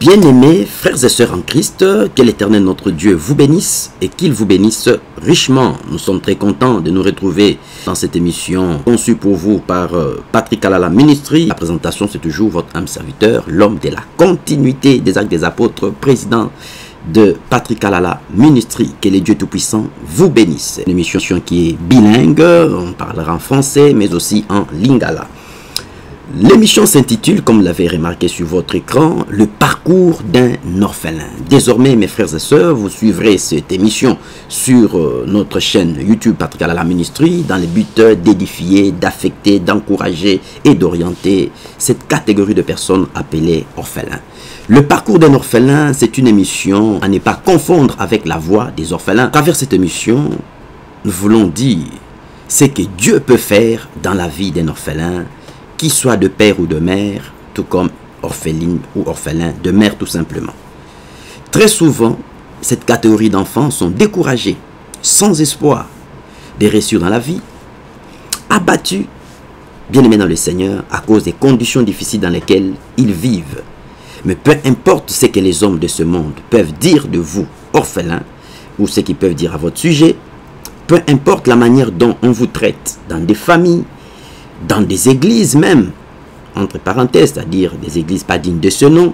Bien-aimés frères et sœurs en Christ, que l'Éternel notre Dieu vous bénisse et qu'il vous bénisse richement. Nous sommes très contents de nous retrouver dans cette émission conçue pour vous par euh, Patrick Alala Ministry. La présentation, c'est toujours votre âme serviteur, l'homme de la continuité des actes des apôtres, président de Patrick Alala Ministry. Que les dieux Tout-Puissants vous bénissent. Une émission qui est bilingue, on parlera en français, mais aussi en lingala. L'émission s'intitule, comme vous l'avez remarqué sur votre écran, Le parcours d'un orphelin. Désormais, mes frères et sœurs, vous suivrez cette émission sur euh, notre chaîne YouTube Patrick Alala Ministry dans le but d'édifier, d'affecter, d'encourager et d'orienter cette catégorie de personnes appelées orphelins. Le parcours d'un orphelin, c'est une émission à ne pas confondre avec la voix des orphelins. À travers cette émission, nous voulons dire ce que Dieu peut faire dans la vie d'un orphelin qu'il soit de père ou de mère, tout comme orpheline ou orphelin, de mère tout simplement. Très souvent, cette catégorie d'enfants sont découragés, sans espoir de réussir dans la vie, abattus, bien aimés dans le Seigneur, à cause des conditions difficiles dans lesquelles ils vivent. Mais peu importe ce que les hommes de ce monde peuvent dire de vous, orphelins, ou ce qu'ils peuvent dire à votre sujet, peu importe la manière dont on vous traite dans des familles, dans des églises même, entre parenthèses, c'est-à-dire des églises pas dignes de ce nom,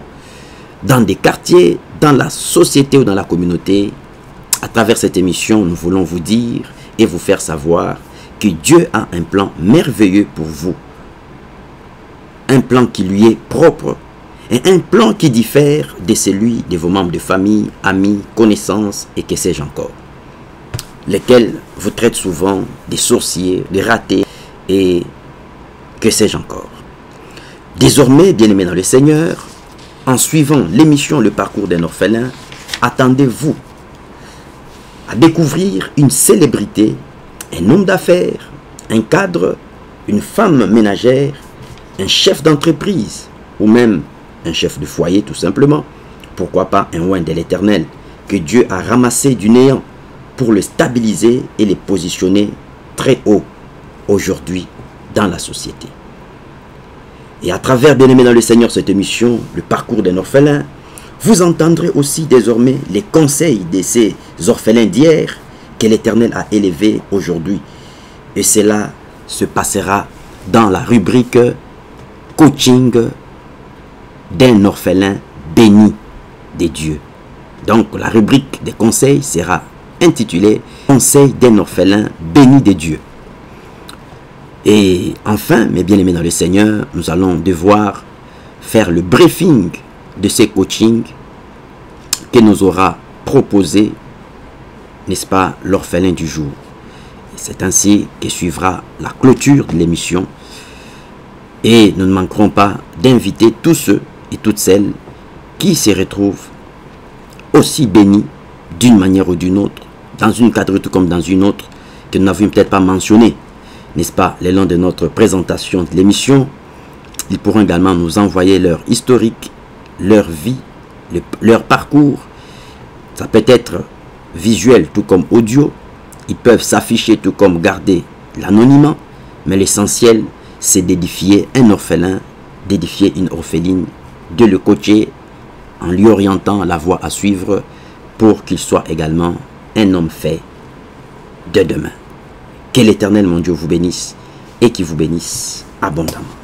dans des quartiers, dans la société ou dans la communauté. À travers cette émission, nous voulons vous dire et vous faire savoir que Dieu a un plan merveilleux pour vous. Un plan qui lui est propre et un plan qui diffère de celui de vos membres de famille, amis, connaissances et que sais-je encore. Lesquels vous traitent souvent des sorciers, des ratés et que sais-je encore. Désormais, bien-aimés dans le Seigneur, en suivant l'émission Le parcours d'un orphelin, attendez-vous à découvrir une célébrité, un homme d'affaires, un cadre, une femme ménagère, un chef d'entreprise ou même un chef de foyer tout simplement. Pourquoi pas un oin de l'éternel que Dieu a ramassé du néant pour le stabiliser et le positionner très haut aujourd'hui dans la société. Et à travers, bien aimé dans le Seigneur, cette émission, le parcours d'un orphelin, vous entendrez aussi désormais les conseils de ces orphelins d'hier que l'Éternel a élevés aujourd'hui. Et cela se passera dans la rubrique coaching d'un orphelin béni des dieux. Donc la rubrique des conseils sera intitulée Conseil d'un orphelin béni des dieux. Et enfin, mes bien-aimés dans le Seigneur, nous allons devoir faire le briefing de ces coachings que nous aura proposé, n'est-ce pas, l'orphelin du jour. C'est ainsi que suivra la clôture de l'émission. Et nous ne manquerons pas d'inviter tous ceux et toutes celles qui se retrouvent aussi bénis d'une manière ou d'une autre, dans une cadre tout comme dans une autre, que nous n'avions peut-être pas mentionné n'est-ce pas, le long de notre présentation de l'émission. Ils pourront également nous envoyer leur historique, leur vie, leur parcours. Ça peut être visuel tout comme audio. Ils peuvent s'afficher tout comme garder l'anonymat. Mais l'essentiel, c'est d'édifier un orphelin, d'édifier une orpheline, de le coacher en lui orientant la voie à suivre pour qu'il soit également un homme fait de demain. Que l'Éternel, mon Dieu, vous bénisse et qui vous bénisse abondamment.